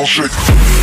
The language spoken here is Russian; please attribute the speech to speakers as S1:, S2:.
S1: real shit.